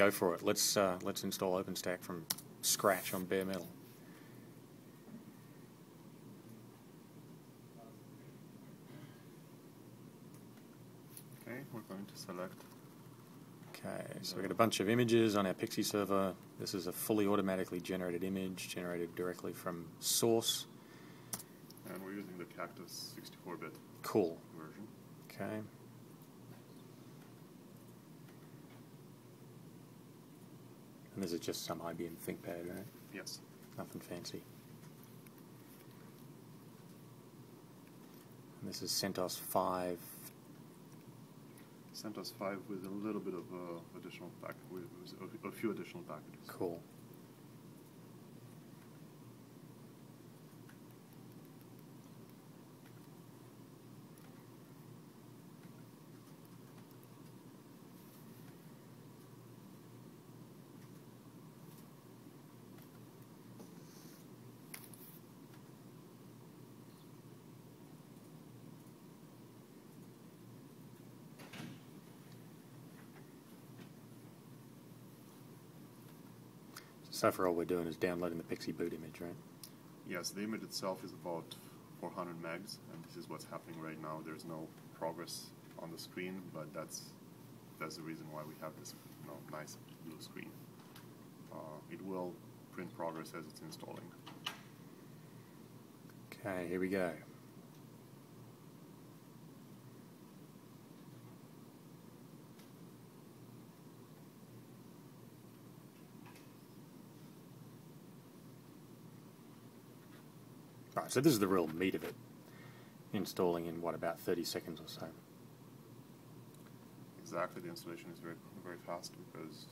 go for it. Let's uh, let's install OpenStack from scratch on bare metal. Okay, we're going to select. Okay, so we've got a bunch of images on our PXE server. This is a fully automatically generated image generated directly from source. And we're using the Cactus 64-bit Cool. version. Okay. And this is just some IBM ThinkPad, right? Yes. Nothing fancy. And this is CentOS 5. CentOS 5 with a little bit of uh, additional pack, with, with a, a few additional packages. Cool. So far all we're doing is downloading the PXE boot image, right? Yes, the image itself is about 400 megs, and this is what's happening right now. There's no progress on the screen, but that's that's the reason why we have this you know, nice blue screen. Uh, it will print progress as it's installing. Okay, here we go. Right, so this is the real meat of it. Installing in what about 30 seconds or so. Exactly, the installation is very very fast because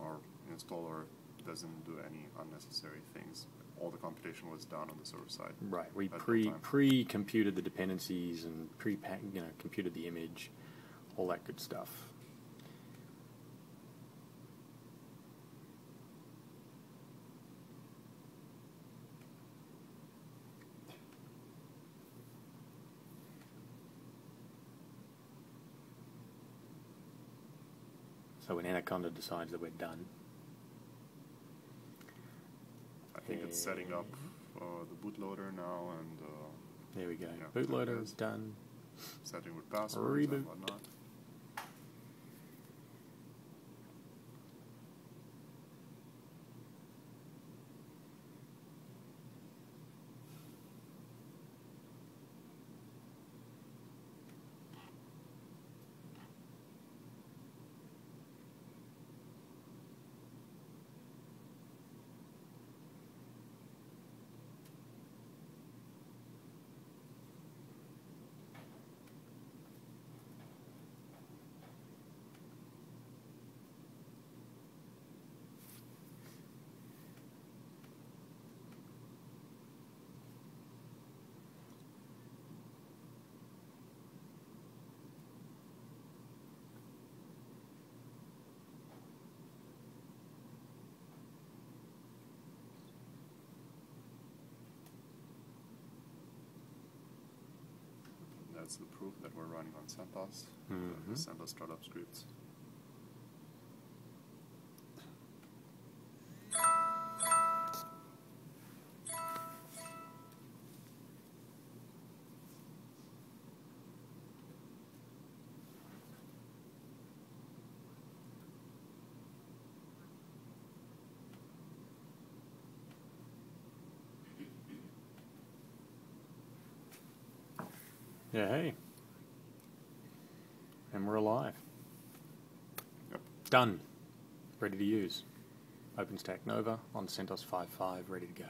our installer doesn't do any unnecessary things. All the computation was done on the server side. Right, we pre pre computed the dependencies and pre you know computed the image, all that good stuff. So when Anaconda decides that we're done, I think it's setting up uh, the bootloader now and uh, there we go. Yeah, Bootloader is done. setting with passwords Reboot. and whatnot. That's the proof that we're running on CentOS, Mhm. the CentOS startup scripts. Yeah, hey. And we're alive. Yep. Done. Ready to use. OpenStack Nova on CentOS 5.5, ready to go.